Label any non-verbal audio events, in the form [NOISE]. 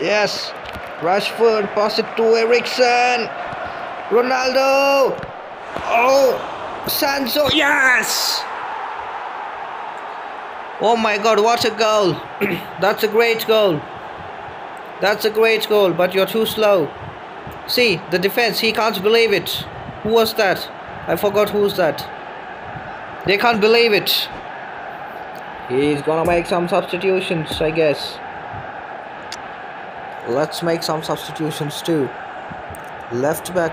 Yes. Rashford pass it to Eriksen. Ronaldo. Oh, Sancho. Yes. Oh my God! What a goal! [CLEARS THROAT] That's a great goal. That's a great goal, but you're too slow. See the defense. He can't believe it. Who was that? I forgot who's that. They can't believe it. He's gonna make some substitutions, I guess. Let's make some substitutions too. Left back